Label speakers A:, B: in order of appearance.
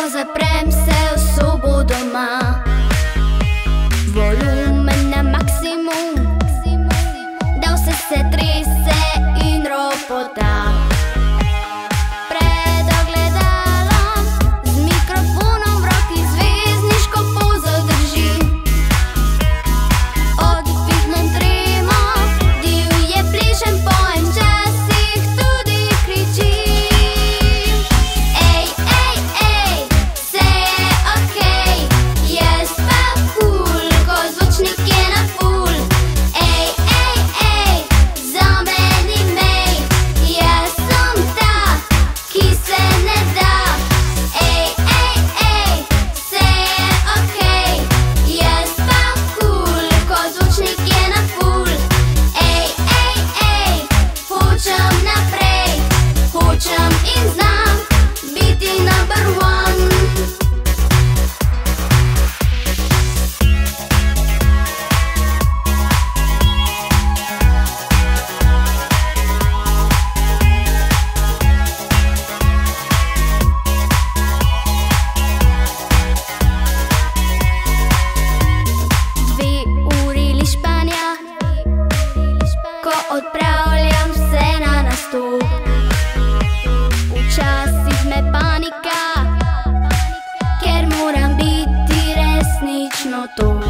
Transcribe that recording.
A: pausa pra todo.